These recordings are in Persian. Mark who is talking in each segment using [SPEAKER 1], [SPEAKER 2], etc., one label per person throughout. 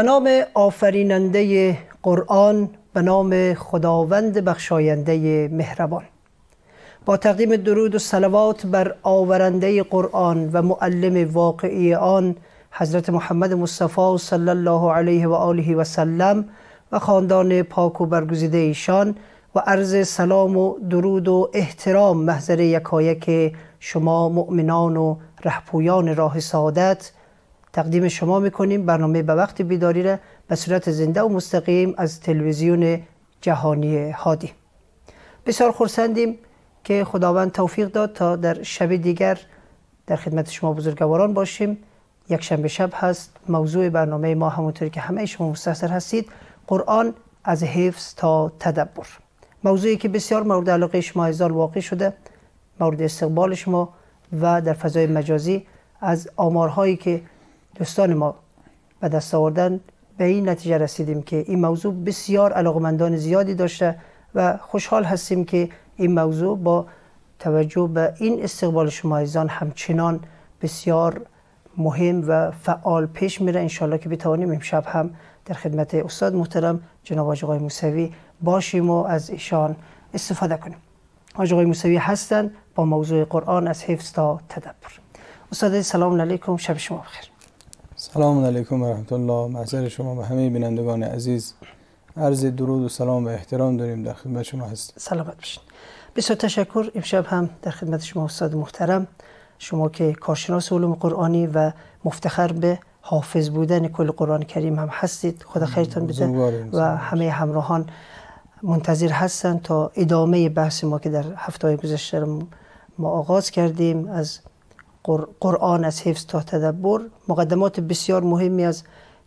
[SPEAKER 1] به نام آفریننده قرآن به نام خداوند بخشاینده مهربان. با تقدیم درود و صلوات بر آورنده قرآن و معلم واقعی آن حضرت محمد مصطفی صلی الله علیه و آله و سلم و خاندان پاک و برگزیده ایشان و عرض سلام و درود و احترام محضر یکایک شما مؤمنان و رهپویان راه سعادت تقدیم شما می‌کنیم برنامه به وقت بیداری را به صورت زنده و مستقیم از تلویزیون جهانی هادی. بسیار خورسندیم که خداوند توفیق داد تا در شب دیگر در خدمت شما بزرگواران باشیم. یک شنبه شب هست موضوع برنامه ما همونطوری که همه شما مستحضر هستید قرآن از حفظ تا تدبر. موضوعی که بسیار مورد علاقه شما ایزال واقع شده مورد استقبال شما و در فضای مجازی از آمارهایی که دوستان ما به دست آوردن. به این نتیجه رسیدیم که این موضوع بسیار علاقمندان زیادی داشته و خوشحال هستیم که این موضوع با توجه به این استقبال شما ایزان همچنان بسیار مهم و فعال پیش میره. انشالله که بتوانیم امشب هم در خدمت استاد محترم جناب آقای موسوی باشیم و از ایشان استفاده کنیم. آقای موسوی هستند با موضوع قرآن از حفظ تا تدبر. استاد سلام علیکم. شب شما بخیر.
[SPEAKER 2] سلام علیکم و رحمت الله محضر شما و همه بینندگان عزیز عرض درود و سلام و احترام داریم در خدمت شما هستیم
[SPEAKER 1] سلامت باشین بسیار تشکر امشب هم در خدمت شما استاد محترم شما که کارشناس علوم قرآنی و مفتخر به حافظ بودن کل قرآن کریم هم هستید خدا خیرتان بده و همه همراهان منتظر هستن تا ادامه بحث ما که در هفته های گذشته ما آغاز کردیم از قرآن از حفظ تا تدبر. مقدمات بسیار مهمی از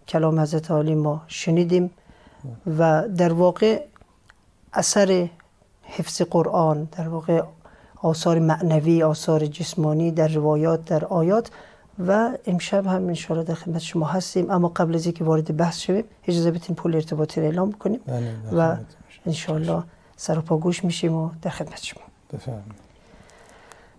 [SPEAKER 1] کلام حضرت عالی ما شنیدیم و در واقع اثر حفظ قرآن در واقع آثار معنوی آثار جسمانی در روایات در آیات و امشب هم انشاءالله در خدمت شما هستیم. اما قبل از اینکه وارد بحث شویم اجازه بدین پول ارتباطی را اعلام کنیم
[SPEAKER 2] بله،
[SPEAKER 1] و انشاءالله سر و پا گوش میشیم و در خدمت شما.
[SPEAKER 2] بفرمایید.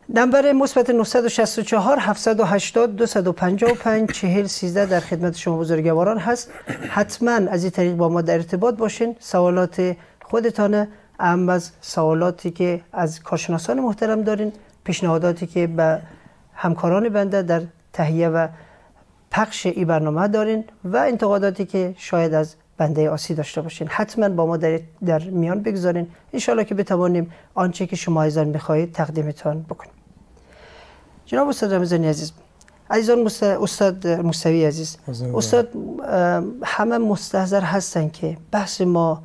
[SPEAKER 1] نمبر مثبت 964 780 255 40 13 در خدمت شما بزرگواران هست. حتما از این طریق با ما در ارتباط باشین. سوالات خودتانه ام از سوالاتی که از کارشناسان محترم دارین پیشنهاداتی که به همکاران بنده در تهیه و پخش این برنامه دارین و انتقاداتی که شاید از بنده آسی داشته باشین. حتما با ما در, در میان بگذارین. انشالله که بتوانیم آنچه که شما ایزان می‌خواهید تقدیمتان بکنیم. جناب استاد رمزانی عزیز عزیزان استاد موسوی عزیز استاد همه مستحضر هستن که بحث ما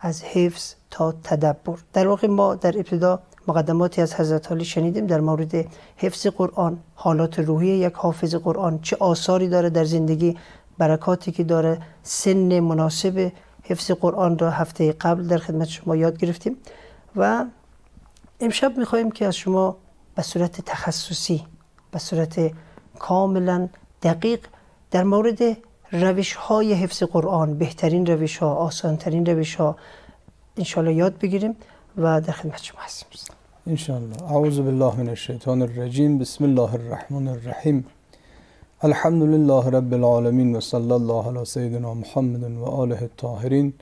[SPEAKER 1] از حفظ تا تدبر. در واقع ما در ابتدا مقدماتی از حضرت علی شنیدیم در مورد حفظ قرآن حالات روحی یک حافظ قرآن چه آثاری داره در زندگی برکاتی که داره سن مناسب حفظ قرآن را هفته قبل در خدمت شما یاد گرفتیم و امشب می‌خواهیم که از شما به صورت تخصصی به صورت کاملا دقیق در مورد روش های حفظ قرآن بهترین روش ها آسان ترین روش ها انشالله یاد بگیریم و در خدمت شما هستیم.
[SPEAKER 2] انشالله اعوذ بالله من الشیطان الرجیم. بسم الله الرحمن الرحیم. الحمد لله رب العالمین و صلی الله علی سیدنا محمد و آله الطاهرین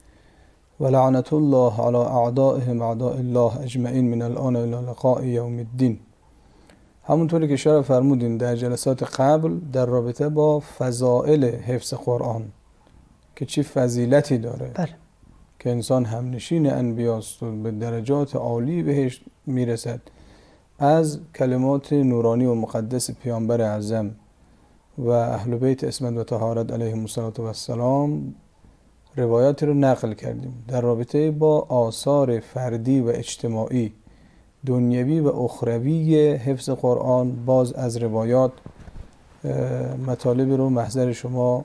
[SPEAKER 2] و لعنت الله علی اعدائهم اعداء الله اجمعین من الان الى لقاء یوم الدین همونطوری که اشاره فرمودین در جلسات قبل در رابطه با فضائل حفظ قرآن که چی فضیلتی داره
[SPEAKER 1] بله.
[SPEAKER 2] که انسان همنشین انبیاست و به درجات عالی بهش می‌رسد از کلمات نورانی و مقدس پیامبر اعظم و اهل بیت اسمت و طهارت علیهم السلام روایاتی رو نقل کردیم در رابطه با آثار فردی و اجتماعی دنیوی و اخروی حفظ قرآن باز از روایات مطالب رو محضر شما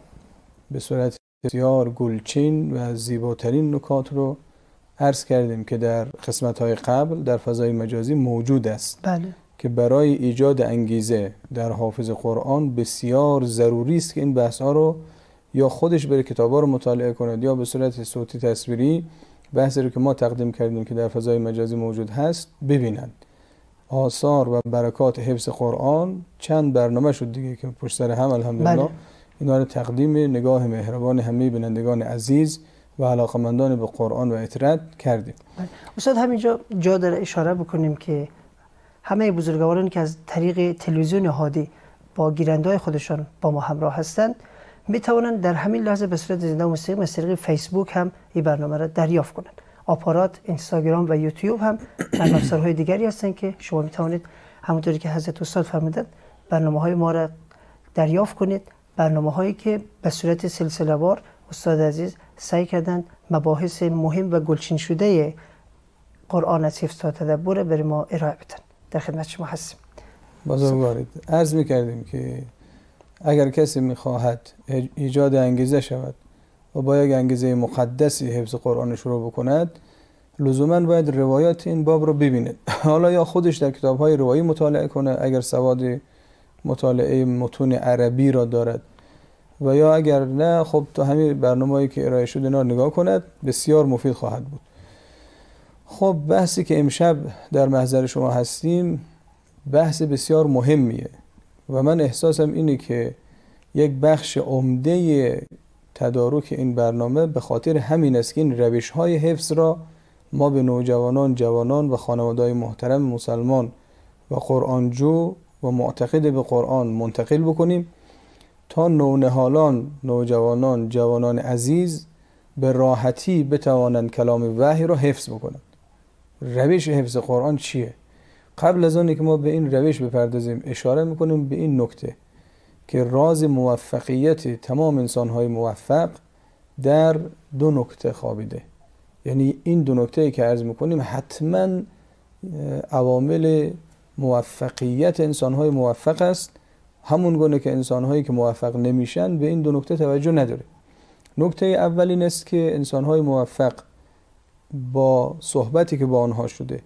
[SPEAKER 2] به صورت بسیار گلچین و زیباترین نکات رو عرض کردیم که در قسمت های قبل در فضای مجازی موجود است
[SPEAKER 1] بله.
[SPEAKER 2] که برای ایجاد انگیزه در حافظ قرآن بسیار ضروری است که این بحث ها رو یا خودش بره کتاب ها رو مطالعه کند یا به صورت صوتی تصویری بحثی رو که ما تقدیم کردیم که در فضای مجازی موجود هست ببینند آثار و برکات حفظ قرآن چند برنامه شد دیگه که پشت سر هم الحمدلله
[SPEAKER 1] بله.
[SPEAKER 2] اینا رو تقدیم نگاه مهربان همه بینندگان عزیز و علاقمندان به قرآن و اطرت کردیم
[SPEAKER 1] بله. استاد همینجا جا داره اشاره بکنیم که همه بزرگواران که از طریق تلویزیون هادی با گیرنده خودشان با ما همراه هستند می توانند در همین لحظه به صورت زنده و مستقیم از طریق فیسبوک هم این برنامه را دریافت کنند. آپارات اینستاگرام و یوتیوب هم در افزارهای دیگری هستند که شما می توانید همونطوری که حضرت استاد فرمودند برنامه های ما را دریافت کنید. برنامه هایی که به صورت سلسله وار استاد عزیز سعی کردند مباحث مهم و گلچین شده قرآن از حفظ تا تدبر بر ما ارائه بدن. در خدمت شما هستیم
[SPEAKER 2] بزرگوارید عرض می‌کردیم که اگر کسی می‌خواهد ایجاد انگیزه شود و با یک انگیزه مقدسی حفظ قرآن شروع بکند لزوما باید روایات این باب رو ببیند. حالا یا خودش در کتاب های روایی مطالعه کنه اگر سواد مطالعه متون عربی را دارد. و یا اگر نه خب تا همین برنامه‌ای که ارائه شده اینا نگاه کند بسیار مفید خواهد بود. خب بحثی که امشب در محضر شما هستیم بحث بسیار مهمیه و من احساسم اینه که یک بخش عمده تدارک این برنامه به خاطر همین است که این روش های حفظ را ما به نوجوانان، جوانان و خانواده محترم مسلمان و قرآنجو و معتقد به قرآن منتقل بکنیم تا نونهالان، نوجوانان، جوانان عزیز به راحتی بتوانند کلام وحی را حفظ بکنند. روش حفظ قرآن چیه؟ قبل از آنی که ما به این روش بپردازیم اشاره می‌کنیم به این نکته که راز موفقیت تمام انسانهای موفق در دو نکته خوابیده. یعنی این دو نکته که عرض می‌کنیم حتما عوامل موفقیت انسانهای موفق است. همون گونه که انسانهایی که موفق نمیشن به این دو نکته توجه نداره. نکته اول این است که انسانهای موفق با صحبتی که با آنها شده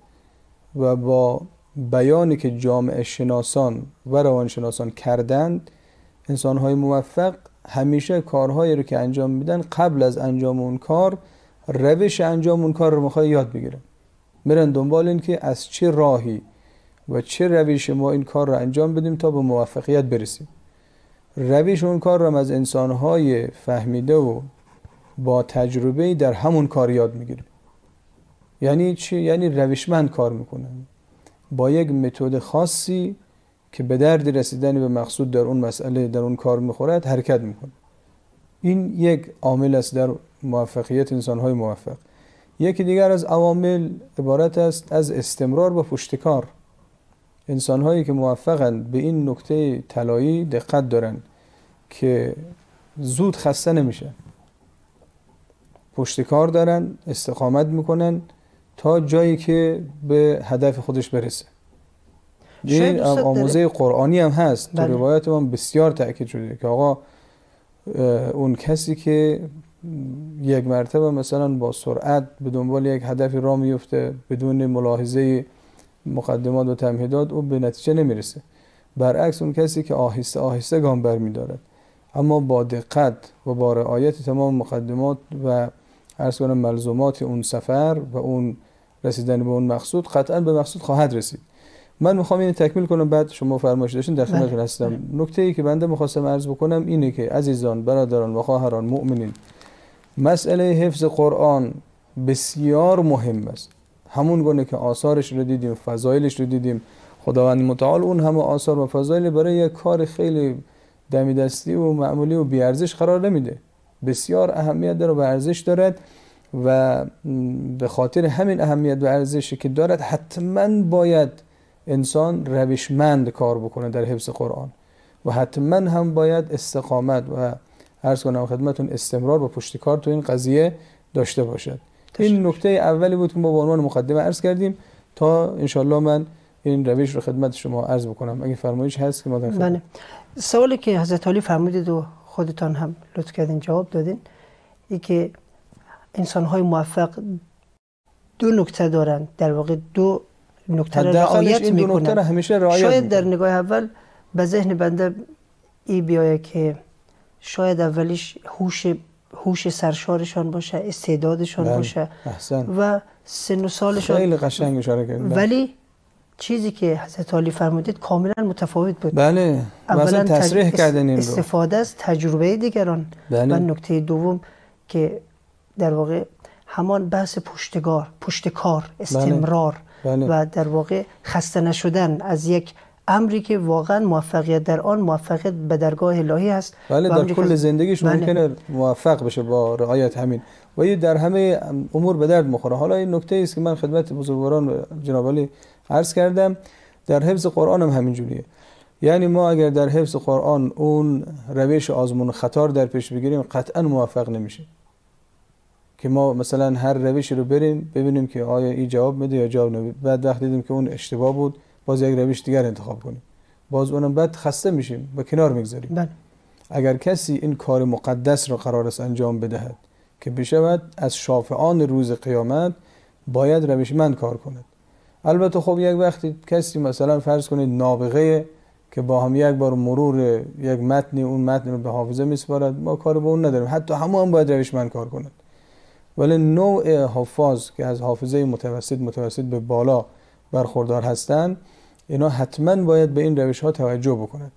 [SPEAKER 2] و با بیانی که جامعه شناسان و روانشناسان کردند انسانهای موفق همیشه کارهایی رو که انجام میدن قبل از انجام اون کار روش انجام اون کار رو می‌خوای یاد بگیرن. میرن دنبال این که از چه راهی و چه روش ما این کار رو انجام بدیم تا به موفقیت برسیم. روش اون کار رو از انسانهای فهمیده و با تجربه در همون کار یاد می‌گیریم. یعنی چی؟ یعنی روشمند کار می‌کنن. با یک متد خاصی که به درد رسیدن به مقصود در اون مسئله در اون کار می‌خورد حرکت می‌کنه. این یک عامل است در موفقیت انسانهای موفق. یکی دیگر از عوامل عبارت است از استمرار و پشتکار انسانهایی که موفقند به این نکته طلایی دقت دارند که زود خسته نمیشن. پشتکار دارن استقامت می‌کنن تا جایی که به هدف خودش برسه. این آموزه قرآنی هم هست. تو بله. روایت من بسیار تاکید شده که آقا اون کسی که یک مرتبه مثلا با سرعت به دنبال یک هدفی را میفته بدون ملاحظه مقدمات و تمهیدات او به نتیجه نمی‌رسه. برعکس اون کسی که آهسته آهسته گام برمیدارد اما با دقت و با رعایت تمام مقدمات و عرض کنم ملزومات اون سفر و اون رسیدن به اون مقصود قطعا به مقصود خواهد رسید. من می‌خوام اینو تکمیل کنم بعد شما فرمایش داشتین در خدمتتون بله. هستم. نکته ای که بنده می‌خواستم عرض بکنم اینه که عزیزان برادران و خواهران مؤمنین مسئله حفظ قرآن بسیار مهم است. همون گونه که آثارش رو دیدیم فضایلش رو دیدیم. خداوند متعال اون همه آثار و فضایل برای یک کار خیلی دمی دستی و معمولی و بیارزش قرار نمیده. بسیار اهمیت داره و ارزش دارد و به خاطر همین اهمیت و ارزشی که دارد حتما باید انسان روشمند کار بکنه در حفظ قرآن و حتما هم باید استقامت و عرض کنم خدمتون استمرار و پشتکار تو این قضیه داشته باشد. این نکته اولی بود که ما به عنوان مقدمه عرض کردیم تا انشالله من این روش رو خدمت شما عرض بکنم. اگه فرمایش هست که ما در
[SPEAKER 1] بله. سوالی که حضرت علی فرمودید و خودتان هم لطف کردین جواب دادین ای که انسان های موفق دو نکته دارن در واقع دو نکته را رعایت می‌کنن
[SPEAKER 2] همیشه رعایت
[SPEAKER 1] شاید در نگاه اول به ذهن بنده ای بیایه که شاید اولیش هوش هوش سرشارشان باشه استعدادشان بله. باشه
[SPEAKER 2] احسن.
[SPEAKER 1] و سن و سالشان
[SPEAKER 2] خیلی قشنگ اشاره
[SPEAKER 1] بله. ولی چیزی که حضرت علی فرمودید کاملا متفاوت بود
[SPEAKER 2] بله اولا تصریح کردن این
[SPEAKER 1] استفاده از تجربه دیگران بله. و نکته دوم که در واقع همان بحث پشتگار پشتکار استمرار بله. بله. و در واقع خسته نشدن از یک امری که واقعا موفقیت در آن موفقیت به درگاه الهی است
[SPEAKER 2] بله در کل زندگیش بله. ممکنه موفق بشه با رعایت همین و در همه امور به درد مخوره حالا این نکته است که من خدمت بزرگواران جناب علی عرض کردم در حفظ قرآن هم همین جوریه یعنی ما اگر در حفظ قرآن اون روش آزمون خطار در پیش بگیریم قطعا موفق نمیشه. که ما مثلا هر روشی رو بریم ببینیم که آیا این جواب میده یا جواب نمیده. بعد وقت دیدیم که اون اشتباه بود باز یک روش دیگر انتخاب کنیم. باز اونم بعد خسته میشیم و کنار می‌گذاریم. بله. اگر کسی این کار مقدس رو قرار است انجام بدهد که بشود از شافعان روز قیامت باید روشمند کار کند. البته خب یک وقتی کسی مثلا فرض کنید نابغه که با هم یک بار مرور یک متنی اون متن رو به حافظه میسپارد ما کار به اون نداریم. حتی همون هم باید روشمند کار کند ولی نوع حفاظ که از حافظه متوسط متوسط به بالا برخوردار هستند اینا حتما باید به این روش ها توجه بکنند.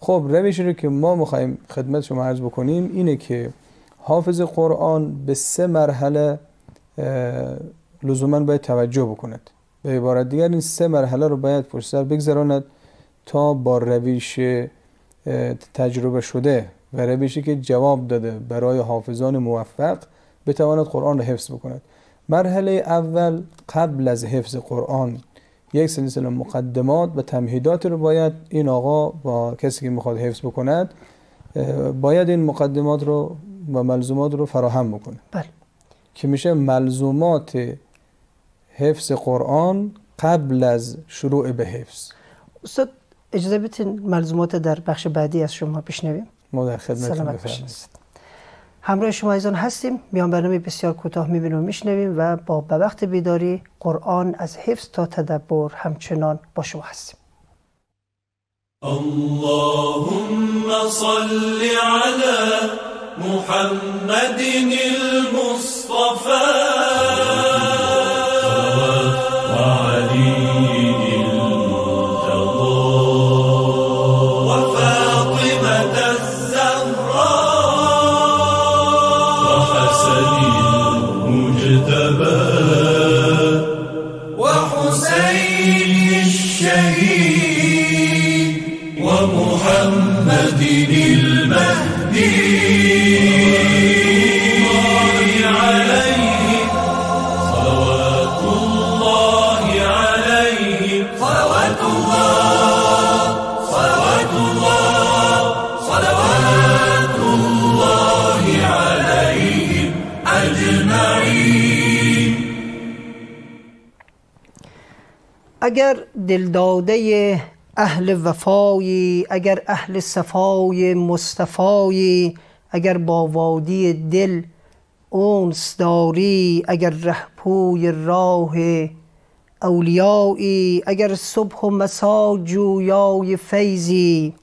[SPEAKER 2] خب روشی رو که ما می‌خوایم خدمت شما عرض بکنیم اینه که حافظ قرآن به سه مرحله لزوما باید توجه بکند. به عبارت دیگر این سه مرحله رو باید پشت سر بگذراند تا با روش تجربه شده و روشی که جواب داده برای حافظان موفق بتواند قرآن را حفظ بکند. مرحله اول قبل از حفظ قرآن. یک سلسله مقدمات و تمهیدات رو باید این آقا با کسی که می‌خواد حفظ بکند باید این مقدمات رو و ملزومات رو فراهم بکنه.
[SPEAKER 1] بله.
[SPEAKER 2] که میشه ملزومات حفظ قرآن قبل از شروع به حفظ.
[SPEAKER 1] استاد اجازه بدین ملزومات در بخش بعدی از شما بشنویم.
[SPEAKER 2] ما در خدمتتون
[SPEAKER 1] همراه شما ایزان هستیم. میان برنامه بسیار کوتاه می‌بینیم و میشنویم و با به وقت بیداری قرآن از حفظ تا تدبر همچنان با شما هستیم.
[SPEAKER 3] اللهم صل على محمد المصطفى. الحسين الشهيد ومحمد المهدي.
[SPEAKER 1] اگر دلداده اهل وفایی اگر اهل صفای مصطفایی اگر با وادی دل اونس داری اگر رهپوی راه اولیایی اگر صبح و مسا جویای فیزی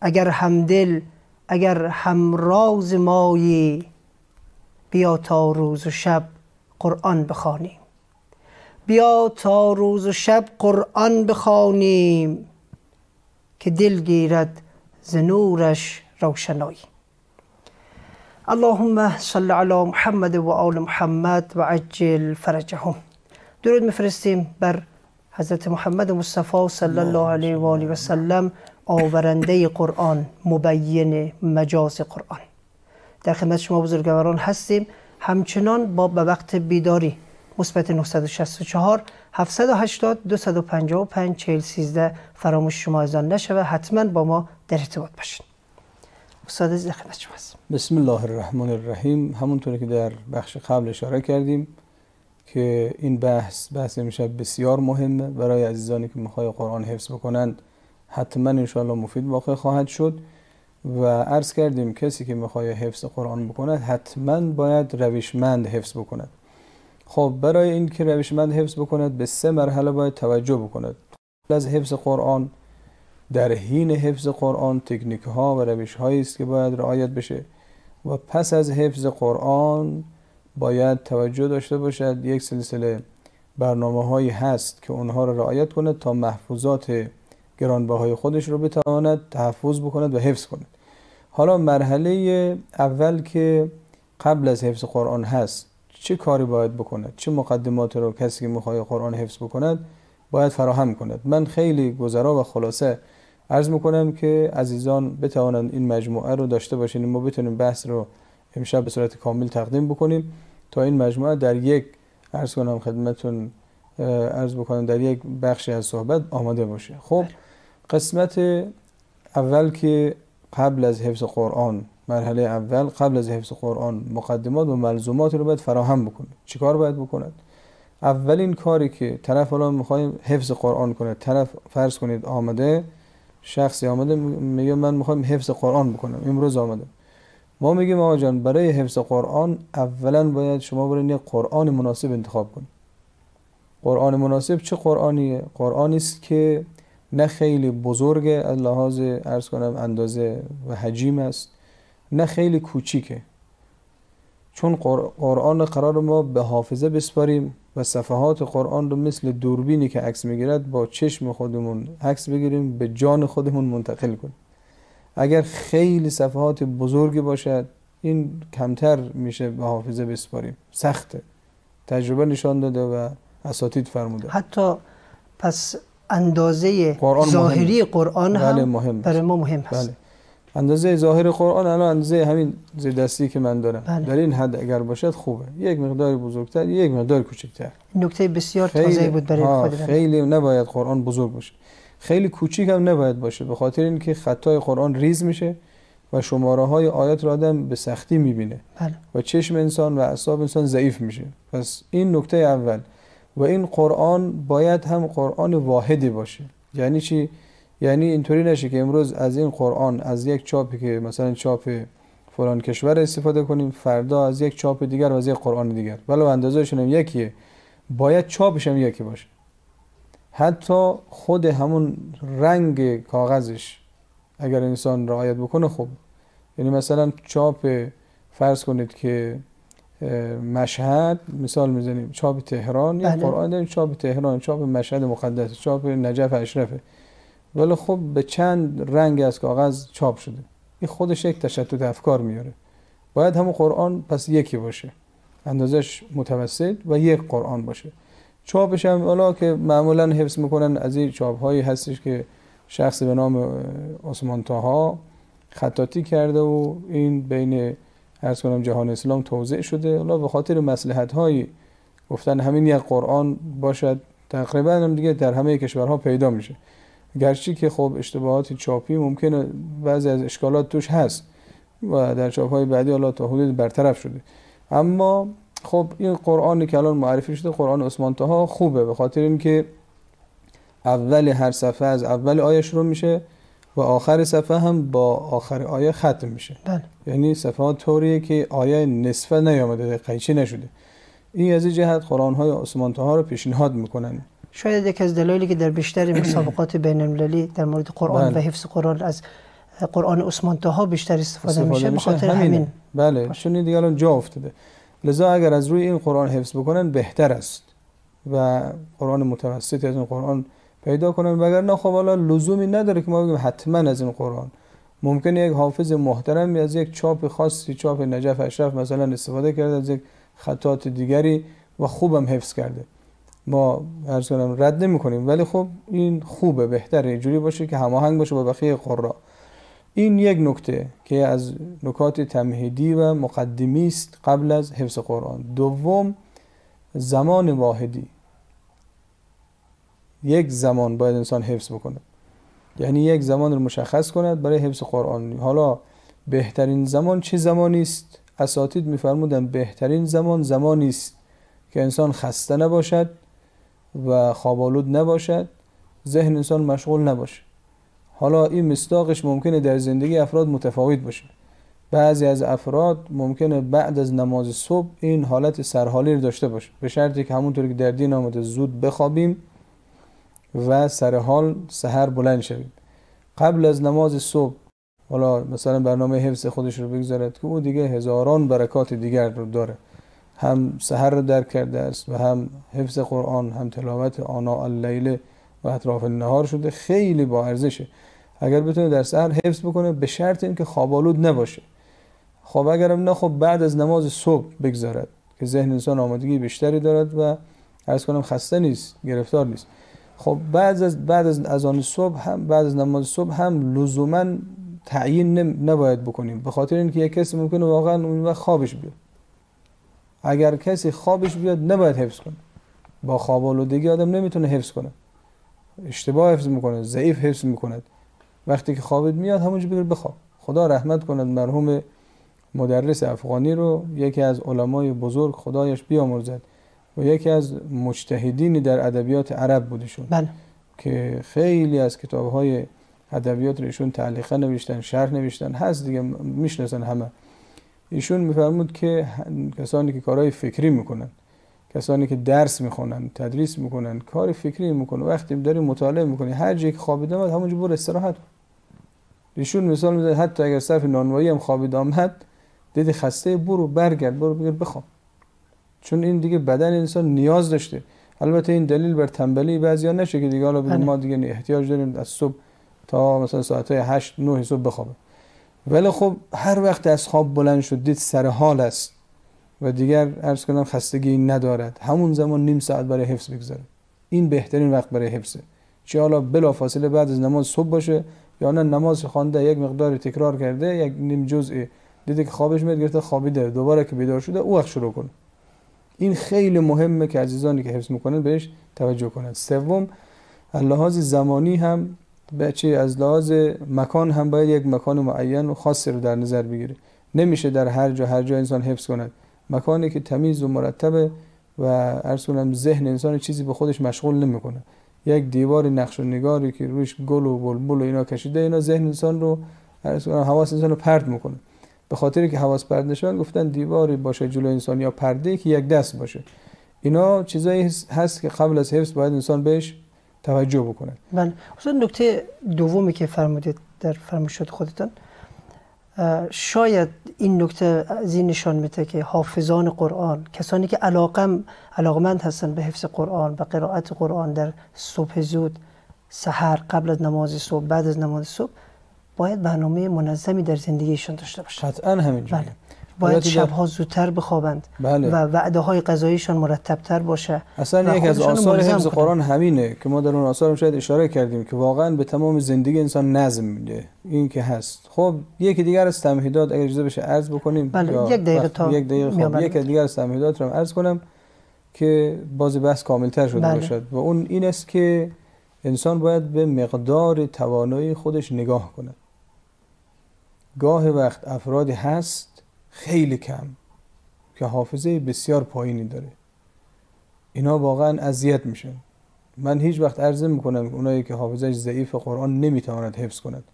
[SPEAKER 1] اگر همدل اگر همراز مایی. بیا تا روز و شب قرآن بخوانیم. بیا تا روز و شب قرآن بخوانیم که دل گیرد ز نورش روشنایی. اللهم صل علی محمد و آل محمد و عجل فرجهم. درود میفرستیم بر حضرت محمد مصطفی صلی الله علیه و آله و سلم آورنده قرآن مبین مجاز قرآن. در خدمت شما بزرگواران هستیم. همچنان با به وقت بیداری مثبت 964 780 255 40 13 فراموش شما ازان نشوه. حتما با ما در ارتباط باشین. استاد از خدمت شما
[SPEAKER 2] بسم الله الرحمن الرحیم. همونطوری که در بخش قبل اشاره کردیم که این بحث بحث میشه بسیار مهمه. برای عزیزانی که می‌خوای قرآن حفظ بکنند حتما انشاءالله مفید واقع خواهد شد. و عرض کردیم کسی که می‌خوای حفظ قرآن بکند حتما باید روشمند حفظ بکند. خب برای این که روشمند حفظ بکند به سه مرحله باید توجه بکند. از حفظ قرآن در حین حفظ قرآن تکنیک ها و روش هایی است که باید رعایت بشه و پس از حفظ قرآن باید توجه داشته باشد. یک سلسله برنامه هایی هست که اونها رو رعایت کند تا محفوظات گرانبهای خودش رو بتواند تحفظ بکند و حفظ کند. حالا مرحله اول که قبل از حفظ قرآن هست چه کاری باید بکند؟ چه مقدمات رو کسی که می‌خواد قرآن حفظ بکند باید فراهم کند؟ من خیلی گذرا و خلاصه عرض می‌کنم که عزیزان بتوانند این مجموعه رو داشته باشین. ما بتونیم بحث رو امشب به صورت کامل تقدیم بکنیم. تا این مجموعه در یک عرض کنم خدمتون عرض بکنم در یک بخشی از صحبت آماده باشه. خب قسمت اول که قبل از حفظ قرآن مرحله اول قبل از حفظ قرآن مقدمات و ملزومات رو باید فراهم بکنه. چیکار باید بکند اولین کاری که طرف الان می‌خوایم حفظ قرآن کنه. طرف فرض کنید آمده شخصی آمده میگه من می‌خوایم حفظ قرآن بکنم. امروز آمده. ما میگیم آقا جان برای حفظ قرآن اولا باید شما برین یک قرآن مناسب انتخاب کنید. قرآن مناسب چه قرآنیه؟ قرآنی است که نه خیلی بزرگه از لحاظ ارز کنم اندازه و حجیم است. نه خیلی کوچیکه. چون قرآن قرار ما به حافظه بسپاریم و صفحات قرآن رو مثل دوربینی که عکس می‌گیرد با چشم خودمون عکس بگیریم به جان خودمون منتقل کنیم. اگر خیلی صفحات بزرگی باشد این کمتر میشه به حافظه بسپاریم. سخته. تجربه نشان داده و اساتید فرموده.
[SPEAKER 1] حتی پس اندازه قرآن ظاهری مهم. قرآن هم بله مهم برای ما مهم هست. بله.
[SPEAKER 2] اندازه ظاهر قرآن الان اندازه همین دستی که من دارم. بله. در این حد اگر باشد خوبه. یک مقدار بزرگتر یک مقدار کوچکتر.
[SPEAKER 1] نکته بسیار تازه بود برای خود
[SPEAKER 2] خیلی نباید قرآن بزرگ باشه. خیلی کوچیک هم نباید باشه. به خاطر اینکه خطای قرآن ریز میشه و شماره های آیات را آدم به سختی می‌بینه.
[SPEAKER 1] بله.
[SPEAKER 2] و چشم انسان و اعصاب انسان ضعیف میشه. پس این نکته اول. و این قرآن باید هم قرآن واحدی باشه. یعنی چی؟ یعنی اینطوری نشه که امروز از این قرآن از یک چاپی که مثلا چاپ فلان کشور استفاده کنیم فردا از یک چاپ دیگر و از یک قرآن دیگر. ولو اندازهشون هم یکیه. باید چاپش هم یکی باشه. حتی خود همون رنگ کاغذش اگر انسان رعایت بکنه خوب یعنی مثلا چاپ فرض کنید که مشهد مثال می‌زنیم چاپ تهران یا بله. قرآن داریم چاپ تهران چاپ مشهد مقدس چاپ نجف اشرفه ولی خب به چند رنگ از کاغذ چاپ شده. این خودش یک تشتت افکار میاره. باید همون قرآن پس یکی باشه. اندازش متوسط و یک قرآن باشه. چاپش هم حالا که معمولا حفظ می‌کنن از این چاپ هایی هستش که شخص به نام عثمان تاها خطاطی کرده و این بین ارز کنم جهان اسلام توضیح شده. حالا به خاطر مسلحت هایی گفتن همین یک قرآن باشد. تقریبا هم دیگه در همه کشورها پیدا میشه. گرچه که خب اشتباهات چاپی ممکنه بعضی از اشکالات توش هست و در چاپ های بعدی حالا تا حدود برطرف شده. اما خب این قرآنی که الان معرفی شده قرآن عثمان ها خوبه به خاطر اینکه اول هر صفحه از اول آیه شروع میشه و آخر صفحه هم با آخر آیه ختم میشه.
[SPEAKER 1] بله.
[SPEAKER 2] یعنی صفحات طوریه که آیه نصفه نیامده قیچی نشده. این از این جهت قرآن های عثمان ها رو پیشنهاد می‌کنن.
[SPEAKER 1] شاید یک از دلایلی که در بیشتر مسابقات بین المللی در مورد قرآن بله. و حفظ قرآن از قرآن عثمان ها بیشتر استفاده, میشه به خاطر همین.
[SPEAKER 2] بله چون دیگه الان جا افتاده. لذا اگر از روی این قرآن حفظ بکنن بهتر است و قرآن متوسطی از این قرآن پیدا کنن. وگرنه خب حالا لزومی نداره که ما بگیم حتما از این قرآن. ممکنه یک حافظ محترم از یک چاپ خاصی چاپ نجف اشرف مثلا استفاده کرده از یک خطات دیگری و خوبم حفظ کرده. ما ارز کنم رد نمی کنیم ولی خب این خوبه بهتره اینجوری باشه که هماهنگ باشه با بقیه قرا این یک نکته که از نکات تمهیدی و مقدمی است قبل از حفظ قرآن. دوم زمان واحدی. یک زمان باید انسان حفظ بکنه. یعنی یک زمان رو مشخص کند برای حفظ قرآن. حالا بهترین زمان چه زمانی است؟ اساتید میفرمودن بهترین زمان زمانی است که انسان خسته نباشد. و خوابالود نباشد ذهن انسان مشغول نباشه. حالا این مصداقش ممکنه در زندگی افراد متفاوت باشه. بعضی از افراد ممکنه بعد از نماز صبح این حالت سرحالی رو داشته باشه. به شرطی که همونطوری که در دین آمده زود بخوابیم و سر حال سحر بلند شویم. قبل از نماز صبح حالا مثلا برنامه حفظ خودش رو بگذارد که او دیگه هزاران برکات دیگر رو داره. هم سحر رو درک کرده است و هم حفظ قرآن هم تلاوت آنا اللیل و اطراف النهار شده. خیلی با ارزشه. اگر بتونه در سحر حفظ بکنه به شرط اینکه خوابالود نباشه. خب اگرم نه خب بعد از نماز صبح بگذارد که ذهن انسان آمادگی بیشتری دارد و عرض کنم خسته نیست گرفتار نیست. خب بعد از بعد از اذان صبح هم بعد از نماز صبح هم لزوما تعیین نباید بکنیم. به خاطر اینکه یک کسی ممکنه واقعا اون وقت خوابش بیاد. اگر کسی خوابش بیاد نباید حفظ کنه. با خواب آلودگی آدم نمی‌تونه حفظ کنه. اشتباه حفظ می‌کنه ضعیف حفظ می‌کنه وقتی که خوابت میاد همونجا بگیر بخواب. خدا رحمت کند مرحوم مدرس افغانی رو یکی از علمای بزرگ خدایش بیامرزد و یکی از مجتهدینی در ادبیات عرب بودشون.
[SPEAKER 1] بله.
[SPEAKER 2] که خیلی از کتاب های ادبیات رو ایشون تعلیقه نوشتن شرح نوشتن. هست دیگه می‌شناسن همه. ایشون میفرمود که کسانی که کارهای فکری می‌کنن کسانی که درس می‌خونن تدریس می‌کنن کار فکری می‌کنن وقتی داری مطالعه می‌کنی هر جایی که خوابیده آمد همونجا برو استراحت ایشون مثال میده حتی اگر صرف نانوایی هم خوابیده آمد دیدی خسته برو برگرد برو بگیر بخواب. چون این دیگه بدن انسان نیاز داشته. البته این دلیل بر تنبلی بعضیا نشه که دیگه حالا بله. ما دیگه احتیاج داریم از صبح تا مثلا ساعت 8 9 صبح بخوابه ولی خب هر وقت از خواب بلند شد دید سر حال است. و دیگر عرض کنم خستگی ندارد. همون زمان نیم ساعت برای حفظ بگذاره این بهترین وقت برای حفظه. چه حالا بلا فاصله بعد از نماز صبح باشه یا نه نماز خوانده یک مقدار تکرار کرده یک نیم جزء دیده که خوابش میاد گرفته خوابیده دوباره که بیدار شده او وقت شروع کنه. این خیلی مهمه که عزیزانی که حفظ می‌کنن بهش توجه کنند سوم لحاظ زمانی هم بچه از لحاظ مکان هم باید یک مکان معین و خاصی رو در نظر بگیره. نمیشه در هر جا هر جا انسان حفظ کند. مکانی که تمیز و مرتبه و عرض ذهن انسان چیزی به خودش مشغول نمی‌کنه. یک دیوار نقش و نگاری که روش گل و بلبل و اینا کشیده اینا ذهن انسان رو عرض حواس انسان رو پرت می‌کنه. به خاطر که حواس پرت نشون گفتن دیواری باشه جلو انسان یا پرده که یک دست باشه. اینا چیزایی هست که قبل از حفظ باید انسان بهش توجه بکنه.
[SPEAKER 1] بله. اصلا نکته دومی که فرمودید در فرمایشات خودتان شاید این نکته از این نشان میده که حافظان قرآن کسانی که علاقم علاقمند هستن به حفظ قرآن و قرائت قرآن در صبح زود سحر قبل از نماز صبح بعد از نماز صبح باید برنامه منظمی در زندگیشون داشته باشه
[SPEAKER 2] قطعا همینجوره
[SPEAKER 1] بله. باید شبها زودتر بخوابند
[SPEAKER 2] بله.
[SPEAKER 1] و وعده های غذاییشان مرتبتر باشه
[SPEAKER 2] اصلا یک از آثار حفظ قرآن همینه که ما در اون آثار شاید اشاره کردیم که واقعا به تمام زندگی انسان نظم میده این که هست خب یکی دیگر از تمهیدات اگر اجازه بشه عرض بکنیم
[SPEAKER 1] بله. یک دقیقه تا
[SPEAKER 2] یک دقیقه خب یک دیگر از تمهیدات رو عرض کنم که باز بحث کاملتر شده بله. باشد و اون این است که انسان باید به مقدار توانایی خودش نگاه کند گاه وقت افرادی هست خیلی کم که حافظه بسیار پایینی داره. اینا واقعا اذیت میشن من هیچ وقت عرض می‌کنم اونایی که حافظه ضعیف قرآن نمی‌تواند حفظ کند.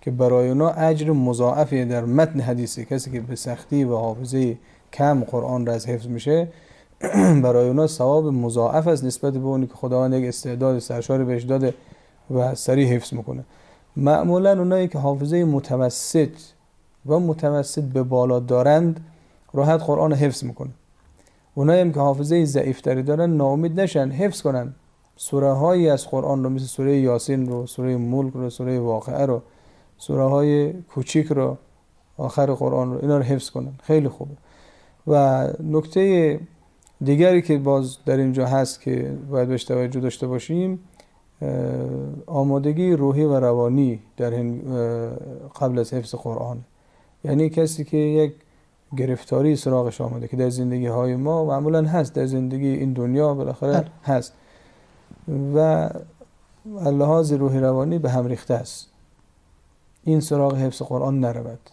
[SPEAKER 2] که برای اونا اجر مضاعفی در متن حدیثی کسی که به سختی و حافظه کم قرآن را از حفظ میشه برای اونا ثواب مضاعف است نسبت به اونی که خداوند یک استعداد سرشار بهش داده و سریع حفظ می‌کنه. معمولا اونایی که حافظه متوسط و متوسط به بالا دارند راحت قرآن حفظ می‌کنه. اونایی هم که حافظه ضعیفتری دارن ناامید نشن حفظ کنن. سوره هایی از قرآن رو مثل سوره یاسین رو سوره ملک رو سوره واقعه رو سوره های کوچیک رو آخر قرآن رو اینا رو حفظ کنن. خیلی خوبه. و نکته دیگری که باز در اینجا هست که باید بهش توجه داشته باشیم آمادگی روحی و روانی در قبل از حفظ قرآن. یعنی کسی که یک گرفتاری سراغش آمده که در زندگی های ما معمولا هست در زندگی این دنیا بالاخره بله. هست. و لحاظ روحی روانی به هم ریخته است. این سراغ حفظ قرآن نرود.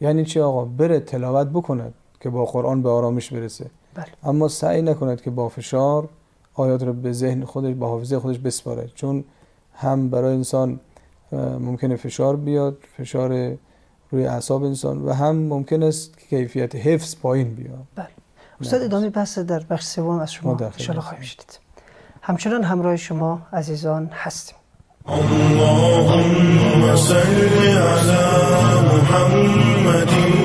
[SPEAKER 2] یعنی چی آقا؟ بره تلاوت بکند که با قرآن به آرامش برسه.
[SPEAKER 1] بله.
[SPEAKER 2] اما سعی نکند که با فشار آیات رو به ذهن خودش با حافظه خودش بسپاره. چون هم برای انسان ممکنه فشار بیاد فشار روی اعصاب انسان و هم ممکن است که کیفیت حفظ پایین بیاد.
[SPEAKER 1] بله. استاد ادامه بحث در بخش سوم از شما ان خواهیم شدید همچنان همراه شما عزیزان هستیم. اللهم صل على محمد و آل
[SPEAKER 3] محمد.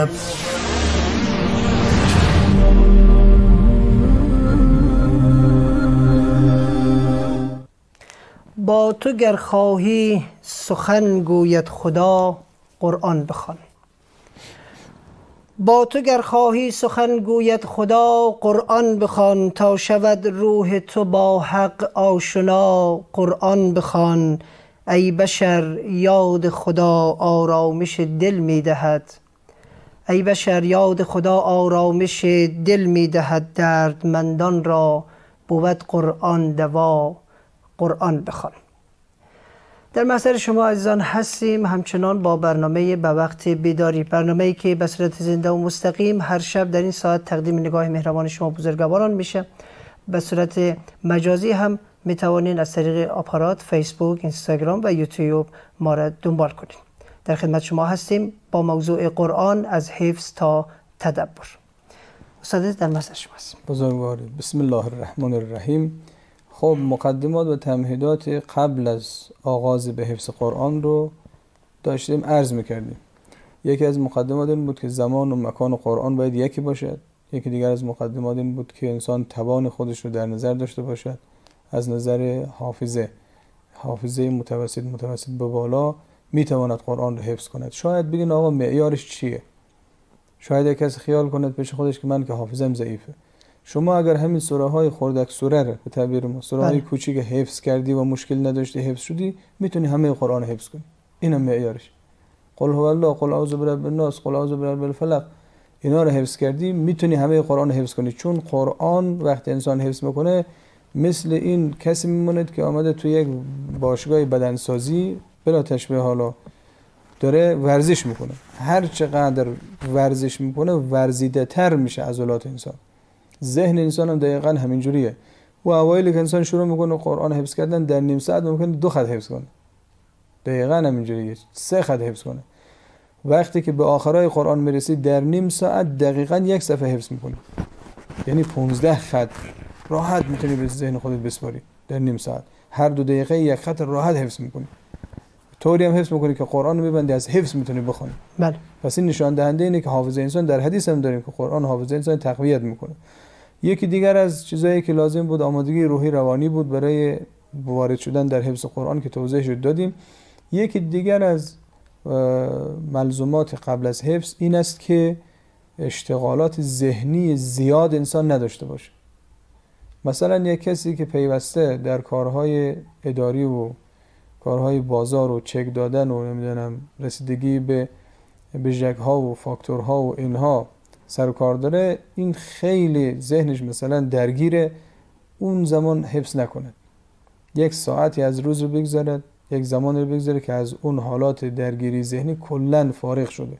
[SPEAKER 1] با تو گر خواهی سخن گوید خدا قرآن بخوان. با تو گر خواهی سخن گوید خدا قرآن بخوان. تا شود روح تو با حق آشنا قرآن بخوان. ای بشر یاد خدا آرامش دل می دهد ای بشر یاد خدا آرامش دل می دهد دردمندان را. بود قرآن دوا قرآن بخوان. در محضر شما عزیزان هستیم. همچنان با برنامه به وقت بیداری برنامه که به صورت زنده و مستقیم هر شب در این ساعت تقدیم نگاه مهربان شما بزرگواران میشه. به صورت مجازی هم می توانید از طریق آپارات فیسبوک اینستاگرام و یوتیوب ما را دنبال کنید در خدمت شما هستیم با موضوع قرآن از حفظ تا تدبر. استاد در محضر شما هستیم.
[SPEAKER 2] بزرگواری. بسم الله الرحمن الرحیم. خب مقدمات و تمهیدات قبل از آغاز به حفظ قرآن رو داشتیم عرض می‌کردیم. یکی از مقدمات این بود که زمان و مکان قرآن باید یکی باشد. یکی دیگر از مقدمات این بود که انسان توان خودش رو در نظر داشته باشد. از نظر حافظه. حافظه متوسط متوسط به بالا. می‌تواند قرآن رو حفظ کند. شاید بگین آقا معیارش چیه؟ شاید یک کسی خیال کند پیش خودش که من که حافظم ضعیفه. شما اگر همین سوره های خردک سوره رو به تعبیر ما سوره های
[SPEAKER 1] بله.
[SPEAKER 2] کوچیک حفظ کردی و مشکل نداشتی حفظ شدی می‌تونی همه قرآن حفظ کنی. اینم معیارش. قل هو الله قل اعوذ برب الناس قل اعوذ برب الفلق. اینا رو حفظ کردی می‌تونی همه قرآن حفظ کنی. چون قرآن وقتی انسان حفظ می‌کنه مثل این کسی میموند که آمده تو یک باشگاه بدنسازی بلا تشبیه حالا داره ورزش می‌کنه. هر چقدر ورزش می‌کنه ورزیده تر میشه عضلات انسان. ذهن انسان هم دقیقا همینجوریه و اوایل که انسان شروع می‌کنه قرآن حفظ کردن در نیم ساعت ممکنه دو خط حفظ کنه. دقیقا همینجوریه سه خط حفظ کنه. وقتی که به آخرای قرآن می‌رسی در نیم ساعت دقیقا یک صفحه حفظ می‌کنه یعنی 15 خط راحت می‌تونی به ذهن خودت بسپاری. در نیم ساعت. هر دو دقیقه یک خط راحت حفظ می‌کنی. طوری هم حفظ می‌کنی که قرآن رو میبندی از حفظ می‌تونی بخونی.
[SPEAKER 1] بله.
[SPEAKER 2] پس این نشان دهنده اینه که حافظه انسان در حدیث هم داریم که قرآن حافظه انسان تقویت می‌کنه. یکی دیگر از چیزایی که لازم بود آمادگی روحی روانی بود برای وارد شدن در حفظ قرآن که توضیح شد دادیم. یکی دیگر از ملزومات قبل از حفظ این است که اشتغالات ذهنی زیاد انسان نداشته باشه. مثلا یک کسی که پیوسته در کارهای اداری و کارهای بازار و چک دادن و نمی‌دونم رسیدگی به به ها و فاکتورها و اینها سر و کار داره. این خیلی ذهنش مثلا درگیره. اون زمان حفظ نکنه. یک ساعتی از روز رو بگذارد یک زمان رو بگذاره که از اون حالات درگیری ذهنی کلا فارغ شده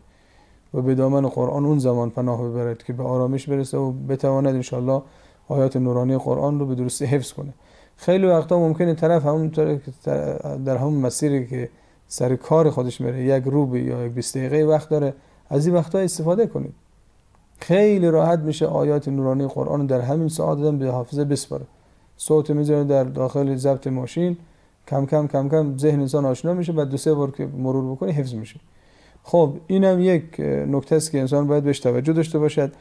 [SPEAKER 2] و به دامن قرآن اون زمان پناه ببرد که به آرامش برسه و بتواند انشالله آیات نورانی قرآن رو به درستی حفظ کنه. خیلی وقتا ممکنه طرف همونطور که در همون مسیری که سر کار خودش میره یک روبه یا یک 20 دقیقه وقت داره از این وقتا استفاده کنید. خیلی راحت میشه آیات نورانی قرآن در همین ساعت آدم به حافظه بسپاره. صوت می‌ذاره در داخل ضبط ماشین کم کم کم کم ذهن انسان آشنا میشه بعد دو سه بار که مرور بکنه حفظ میشه. خب اینم یک نکته است که انسان باید بهش توجه داشته باشد.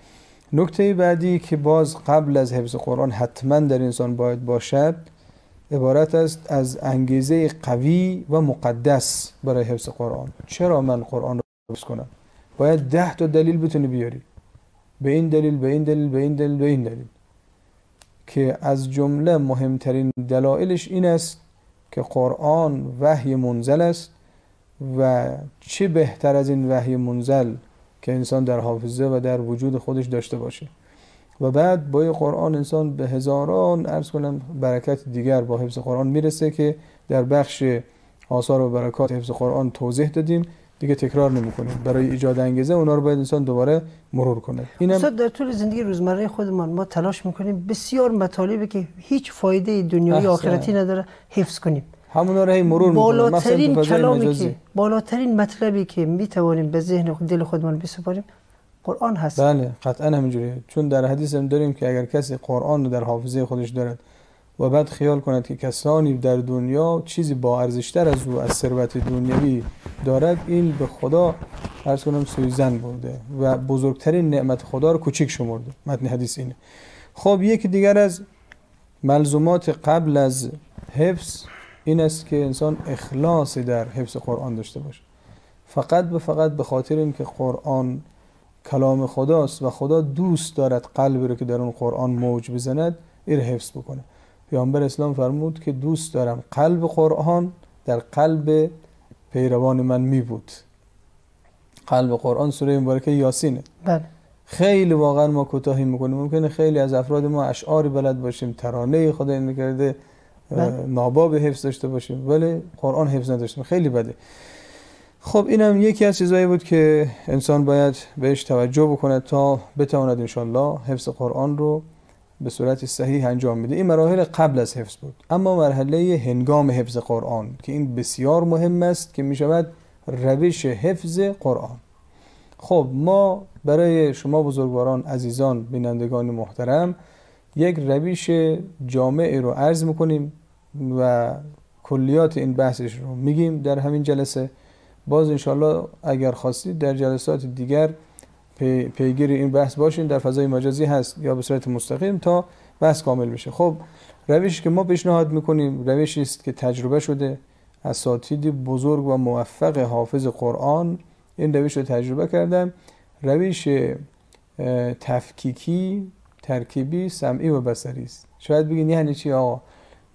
[SPEAKER 2] نکته بعدی که باز قبل از حفظ قرآن حتما در انسان باید باشد عبارت است از انگیزه قوی و مقدس برای حفظ قرآن. چرا من قرآن رو حفظ کنم؟ باید ده تا دلیل بتونی بیاری. به این دلیل به این دلیل به این دلیل به این دلیل. که از جمله مهمترین دلایلش این است که قرآن وحی منزل است و چه بهتر از این وحی منزل که انسان در حافظه و در وجود خودش داشته باشه. و بعد با قرآن انسان به هزاران ارز کنم برکت دیگر با حفظ قرآن می‌رسه که در بخش آثار و برکات حفظ قرآن توضیح دادیم. دیگه تکرار نمی‌کنیم. برای ایجاد انگیزه اونا رو باید انسان دوباره مرور کنه.
[SPEAKER 1] اینم در طول زندگی روزمره خودمان ما تلاش می‌کنیم بسیار مطالبی که هیچ فایده دنیایی آخرتی نداره حفظ کنیم.
[SPEAKER 2] همونا رو هی مرور
[SPEAKER 1] بالاترین کلامی که بالاترین مطلبی که می‌توانیم به ذهن خود دل خودمان بسپاریم قرآن هست.
[SPEAKER 2] بله قطعا همینجوریه. چون در حدیث هم داریم که اگر کسی قرآن رو در حافظه خودش دارد و بعد خیال کند که کسانی در دنیا چیزی با ارزشتر از او از ثروت دنیوی دارد این به خدا ارز کنم سویزن برده و بزرگترین نعمت خدا رو کوچیک شمرده. متن حدیث اینه. خب یکی دیگر از ملزومات قبل از حفظ این است که انسان اخلاصی در حفظ قرآن داشته باشه. فقط به فقط به خاطر اینکه قرآن کلام خداست و خدا دوست دارد قلبی رو که در اون قرآن موج بزند این حفظ بکنه. پیامبر اسلام فرمود که دوست دارم قلب قرآن در قلب پیروان من می بود. قلب قرآن سوره مبارکه یاسینه.
[SPEAKER 1] بله.
[SPEAKER 2] خیلی واقعا ما کوتاهی می‌کنیم. ممکنه خیلی از افراد ما اشعاری بلد باشیم ترانه خدا نکرده
[SPEAKER 1] بله.
[SPEAKER 2] ناباب حفظ داشته باشیم. ولی قرآن حفظ نداشتیم. خیلی بده. خب اینم یکی از چیزهایی بود که انسان باید بهش توجه بکنه تا بتواند انشالله حفظ قرآن رو به صورت صحیح انجام میده این مراحل قبل از حفظ بود. اما مرحله هنگام حفظ قرآن که این بسیار مهم است که می‌شود روش حفظ قرآن. خب ما برای شما بزرگواران عزیزان بینندگان محترم یک روش جامع رو عرض می‌کنیم و کلیات این بحثش رو میگیم در همین جلسه. باز انشالله اگر خواستید در جلسات دیگر پی، پیگیر این بحث باشین در فضای مجازی هست یا به صورت مستقیم تا بحث کامل بشه. خب روشی که ما پیشنهاد می‌کنیم روشی است که تجربه شده اساتید بزرگ و موفق حافظ قرآن این روش رو تجربه کردن. روش تفکیکی ترکیبی سمعی و بصری است. شاید بگین یعنی چی آقا؟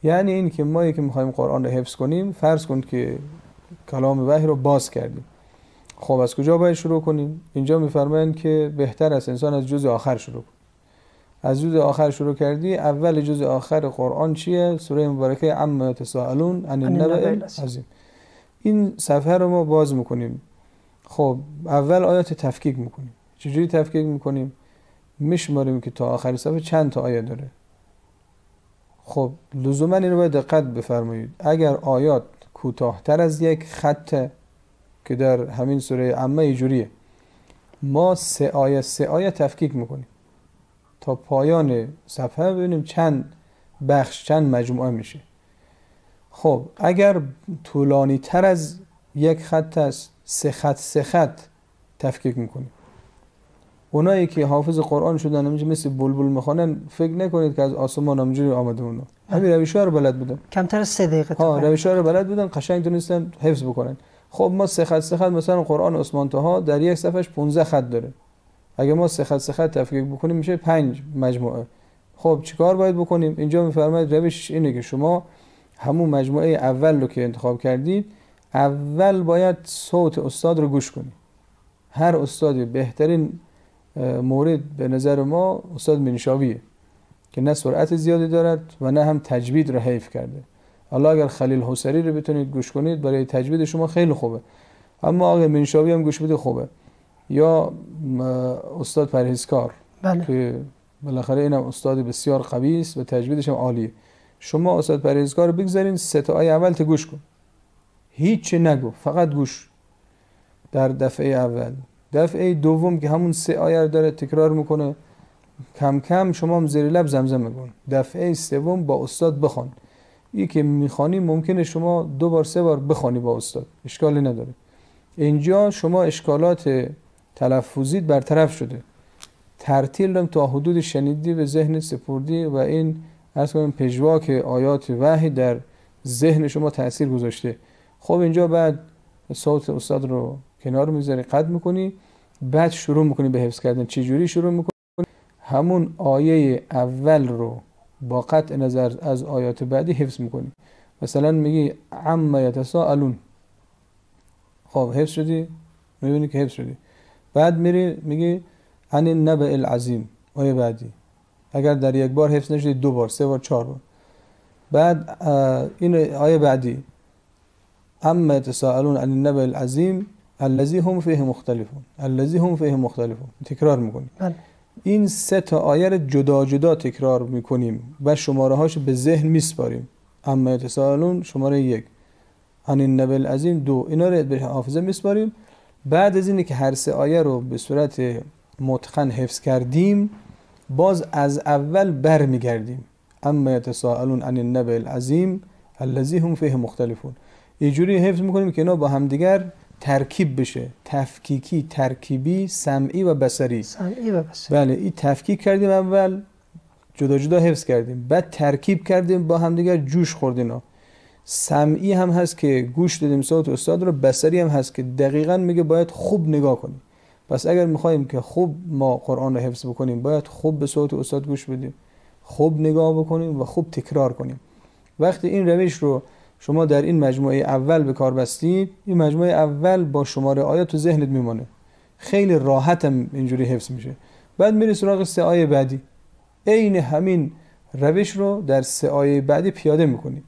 [SPEAKER 2] یعنی این که ما که می‌خوایم قرآن رو حفظ کنیم فرض کن که کلام وحی رو باز کردیم. خب از کجا باید شروع کنیم؟ اینجا میفرمایند که بهتر است انسان از جزء آخر شروع کنه. از جزء آخر شروع کردی اول جزء آخر قرآن چیه؟ سوره مبارکه عما یتساءلون عن
[SPEAKER 1] العظیم.
[SPEAKER 2] العظیم. این صفحه رو ما باز می‌کنیم. خب اول آیات تفکیک می‌کنیم. چجوری تفکیک می‌کنیم؟ میشماریم که تا آخر صفحه چند تا آیه داره. خب لزوما این رو باید دقت بفرمایید. اگر آیات کوتاهتر از یک خط که در همین سوره عمه جوریه ما سه آیه سه آیه تفکیک می‌کنیم. تا پایان صفحه ببینیم چند بخش چند مجموعه میشه. خب اگر طولانی تر از یک خط است سه خط سه خط تفکیک می‌کنیم. اونایی که حافظ قرآن شدن همینجوری مثل بلبل می‌خوانن فکر نکنید که از آسمان همینجوری آمده اونا. همین روش رو بلد بودن.
[SPEAKER 1] کمتر از سه دقیقه
[SPEAKER 2] ها
[SPEAKER 1] تقریبا.
[SPEAKER 2] روش رو بلد بودن قشنگ تونستن حفظ بکنن. خب ما سه خط سه خط مثلا قرآن عثمان طه در یک صفحش 15 خط داره. اگه ما سه خط سه خط تفکیک بکنیم میشه پنج مجموعه. خب چیکار باید بکنیم؟ اینجا میفرماید روش اینه که شما همون مجموعه اول رو که انتخاب کردید اول باید صوت استاد رو گوش کنید هر استادی بهترین مورد به نظر ما استاد منشاویه که نه سرعت زیادی دارد و نه هم تجوید رو حیف کرده. حالا اگر خلیل حسری رو بتونید گوش کنید برای تجوید شما خیلی خوبه. اما آقای منشاوی هم گوش بده خوبه. یا استاد پرهیزکار.
[SPEAKER 1] بله.
[SPEAKER 2] که بالاخره اینم استاد بسیار قوی است و تجویدش هم عالیه. شما استاد پرهیزکار رو بگذارین سه تا اول تا گوش کن. هیچ نگو فقط گوش. در دفعه اول. دفعه دوم که همون سه آیه رو داره تکرار می‌کنه. کم کم شما هم زیر لب زمزمه کن دفعه سوم با استاد بخوان. این که می‌خوانی ممکنه شما دو بار سه بار بخوانی با استاد. اشکالی نداره. اینجا شما اشکالات تلفظیت برطرف شده. ترتیل هم تا حدود شنیدی به ذهن سپردی و این از کنم پژواک آیات وحی در ذهن شما تاثیر گذاشته. خب اینجا بعد صوت استاد رو کنار می‌ذاری قد می‌کنی. بعد شروع می‌کنی به حفظ کردن. چه جوری شروع می‌کنی؟ همون آیه اول رو با قطع نظر از آیات بعدی حفظ می‌کنی. مثلا میگی عما یتساءلون. خب حفظ شدی؟ می‌بینی که حفظ شدی. بعد میری میگی عن النبأ العظیم. آیه بعدی. اگر در یک بار حفظ نشدی دو بار سه بار چهار بار. بعد این آیه بعدی. اما يتساءلون عن النبأ العظیم. الذی هم فیه مختلفون. الذی هم فیه مختلفون. تکرار می‌کنی
[SPEAKER 1] بله.
[SPEAKER 2] این سه تا آیه رو جدا جدا تکرار می‌کنیم و شماره هاش به ذهن میسپاریم. اما يتساءلون شماره یک. عن النبأ العظیم دو. اینا رو به حافظه میسپاریم. بعد از اینه که هر سه آیه رو به صورت متقن حفظ کردیم باز از اول برمیگردیم. اما یتساءلون عن النبع العظیم الذی هم فیه مختلفون. اینجوری حفظ می‌کنیم که اینا با همدیگر ترکیب بشه. تفکیکی ترکیبی سمعی و بصری.
[SPEAKER 1] سمعی و بصری.
[SPEAKER 2] بله این تفکیک کردیم اول جدا جدا حفظ کردیم. بعد ترکیب کردیم با همدیگر جوش خوردیم. اینا سمعی هم هست که گوش دادیم صوت استاد رو. بصری هم هست که دقیقا میگه باید خوب نگاه کنیم. پس اگر می‌خوایم که خوب ما قرآن رو حفظ بکنیم باید خوب به صوت استاد گوش بدیم خوب نگاه بکنیم و خوب تکرار کنیم. وقتی این روش رو شما در این مجموعه اول به کار بستید این مجموعه اول با شماره آیات تو ذهنت میمانه خیلی راحت هم اینجوری حفظ میشه. بعد میری سراغ سه آیه بعدی. عین همین روش رو در سه آیه بعدی پیاده می‌کنی.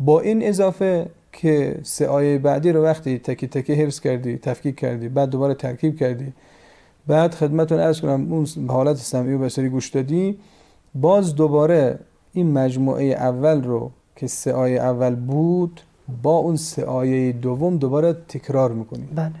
[SPEAKER 2] با این اضافه که سه آیه بعدی رو وقتی تکی تکی حفظ کردی تفکیک کردی بعد دوباره ترکیب کردی بعد خدمتون ارز کنم اون حالت سمعی و بصری گوش دادی باز دوباره این مجموعه اول رو که سه آیه اول بود با اون سه آیه دوم دوباره تکرار می‌کنی
[SPEAKER 1] بله.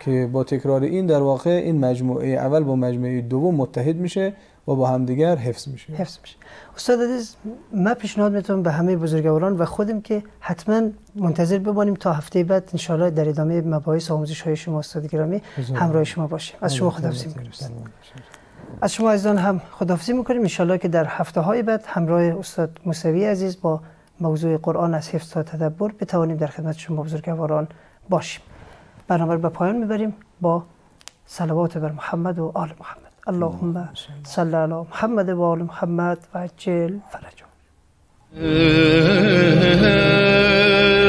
[SPEAKER 2] که با تکرار این در واقع این مجموعه اول با مجموعه دوم متحد میشه و با همدیگر حفظ میشه.
[SPEAKER 1] حفظ میشه. استاد عزیز من پیشنهاد می‌تونم به همه بزرگواران و خودم که حتما منتظر بمانیم تا هفته بعد انشالله در ادامه مباحث آموزش های شما استاد گرامی همراه شما باشیم. از شما خداحافظی می‌کنیم. از شما عزیزان هم خداحافظی می‌کنیم. انشالله که در هفته های بعد همراه استاد موسوی عزیز با موضوع قرآن از حفظ تا تدبر بتوانیم در خدمت شما بزرگواران باشیم. برنامه به پایان می‌بریم. با صلوات بر محمد و آل محمد. اللهم صل علی محمد و آل محمد و عجل فرجهم.